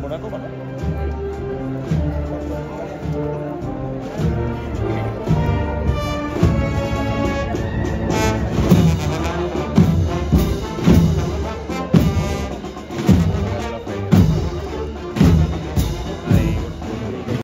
モナコバだ